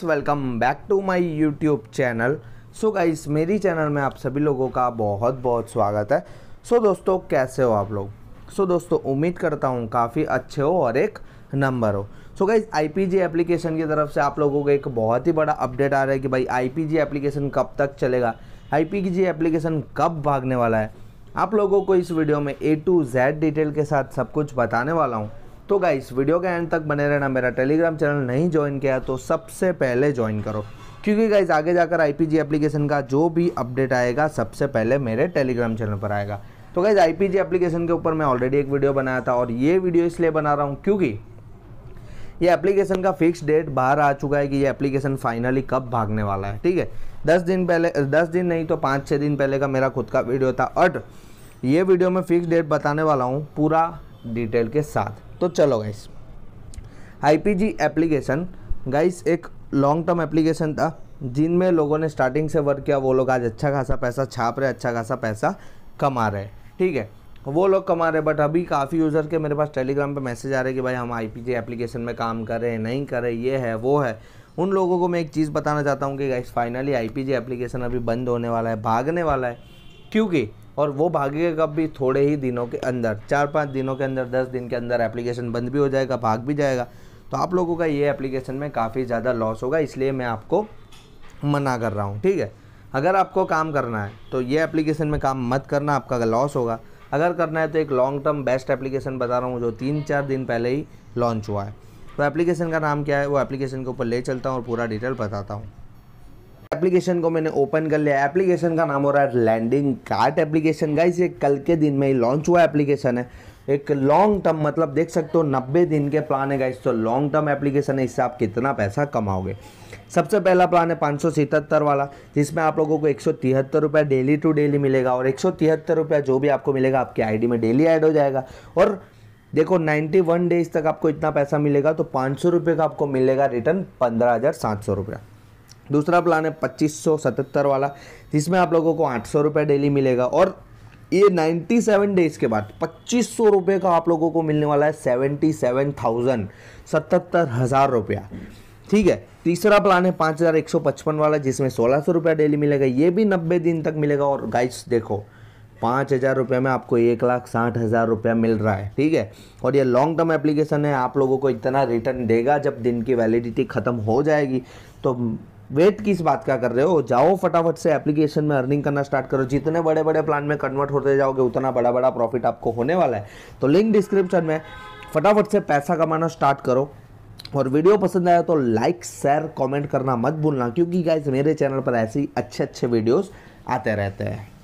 Welcome back to my YouTube channel so guys मेरी channel में आप सभी लोगों का बहुत बहुत स्वागत है। सो so, दोस्तों कैसे हो आप लोग? सो so, दोस्तों उम्मीद करता हूँ काफ़ी अच्छे हो और एक नंबर हो। सो गाइस आईपीजी एप्लीकेशन की तरफ़ से आप लोगों को एक बहुत ही बड़ा अपडेट आ रहा है कि भाई आईपीजी एप्लीकेशन कब तक चलेगा? IPG एप्लीकेशन कब भागने वाला है? आप लोगों को इस वीडियो में ए टू जेड डिटेल के साथ सब कुछ बताने वाला हूँ। तो गाइस वीडियो के एंड तक बने रहना मेरा टेलीग्राम चैनल नहीं ज्वाइन किया तो सबसे पहले ज्वाइन करो। क्योंकि गाइस आगे जाकर आईपीजी एप्लीकेशन का जो भी अपडेट आएगा, सबसे पहले मेरे टेलीग्राम चैनल पर आएगा। तो गाइज़ आईपीजी एप्लीकेशन के ऊपर मैं ऑलरेडी एक वीडियो बनाया था और ये वीडियो इसलिए बना रहा हूँ क्योंकि ये एप्लीकेशन का फिक्स डेट बाहर आ चुका है कि ये एप्लीकेशन फाइनली कब भागने वाला है, ठीक है? दस दिन पहले, दस दिन नहीं तो पाँच छः दिन पहले का मेरा खुद का वीडियो था। और ये वीडियो में फिक्स डेट बताने वाला हूँ पूरा डिटेल के साथ। तो चलो गाइस आईपीजी एप्लीकेशन गाइस एक लॉन्ग टर्म एप्लीकेशन था, जिनमें लोगों ने स्टार्टिंग से वर्क किया, वो लोग आज अच्छा खासा पैसा छाप रहे अच्छा खासा पैसा कमा रहे ठीक है? वो लोग कमा रहे बट अभी काफ़ी यूज़र के मेरे पास टेलीग्राम पे मैसेज आ रहे हैं कि भाई हम आईपीजी एप्लीकेशन में काम कर रहे हैं, नहीं कर रहे, ये है, वो है। उन लोगों को मैं एक चीज़ बताना चाहता हूँ कि गाइस फाइनली आईपीजी एप्लीकेशन अभी बंद होने वाला है, भागने वाला है, क्योंकि और वो भागेगा कब भी? थोड़े ही दिनों के अंदर। चार पाँच दिनों के अंदर, दस दिन के अंदर एप्लीकेशन बंद भी हो जाएगा, भाग भी जाएगा। तो आप लोगों का ये एप्लीकेशन में काफ़ी ज़्यादा लॉस होगा, इसलिए मैं आपको मना कर रहा हूँ, ठीक है? अगर आपको काम करना है तो ये एप्लीकेशन में काम मत करना, आपका लॉस होगा। अगर करना है तो एक लॉन्ग टर्म बेस्ट एप्लीकेशन बता रहा हूँ, जो तीन चार दिन पहले ही लॉन्च हुआ है। तो एप्लीकेशन का नाम क्या है? वो एप्लीकेशन के ऊपर ले चलता हूँ और पूरा डिटेल बताता हूँ। एप्लीकेशन को मैंने ओपन कर लिया। एप्लीकेशन का नाम हो रहा है लैंडिंग कार्ट एप्लीकेशन गाइस ये कल के दिन में ही लॉन्च हुआ एप्लीकेशन है। एक लॉन्ग टर्म मतलब देख सकते हो, नब्बे दिन के प्लान है गाइस तो लॉन्ग टर्म एप्लीकेशन है, इससे आप कितना पैसा कमाओगे? सबसे पहला प्लान है पाँच वाला, जिसमें आप लोगों को एक सौ डेली टू डेली मिलेगा और एक सौ जो भी आपको मिलेगा, आपके आईडी में डेली ऐड हो जाएगा। और देखो 91 डेज़ तक आपको इतना पैसा मिलेगा तो पाँच सौ का आपको मिलेगा रिटर्न पंद्रह हज़ार सात सौ रुपया। दूसरा प्लान है पच्चीस सौ सतहत्तर वाला, जिसमें आप लोगों को आठ सौ डेली मिलेगा। और ये 97 डेज़ के बाद पच्चीस सौ रुपये का आप लोगों को मिलने वाला है सेवेंटी सेवन थाउज़ेंड सतहत्तर हज़ार रुपया। ठीक है, तीसरा प्लान है पाँच हज़ार एक सौ पचपन वाला, जिसमें सोलह सौ रुपया डेली मिलेगा। ये भी नब्बे दिन तक मिलेगा। और गाइस देखो, पाँच हज़ार रुपये में आपको एक लाख साठ हज़ार रुपया मिल रहा है। ठीक है, और ये लॉन्ग टर्म एप्लीकेशन है। आप लोगों को इतना रिटर्न देगा, जब दिन की वैलिडिटी ख़त्म हो जाएगी तो वेट किस बात का कर रहे हो? जाओ फटाफट से एप्लीकेशन में अर्निंग करना स्टार्ट करो। जितने बड़े बड़े प्लान में कन्वर्ट होते जाओगे, उतना बड़ा बड़ा प्रॉफिट आपको होने वाला है। तो लिंक डिस्क्रिप्शन में फटाफट से पैसा कमाना स्टार्ट करो। और वीडियो पसंद आया तो लाइक शेयर कमेंट करना मत भूलना, क्योंकि गाइज़ मेरे चैनल पर ऐसे ही अच्छे अच्छे वीडियोस आते रहते हैं।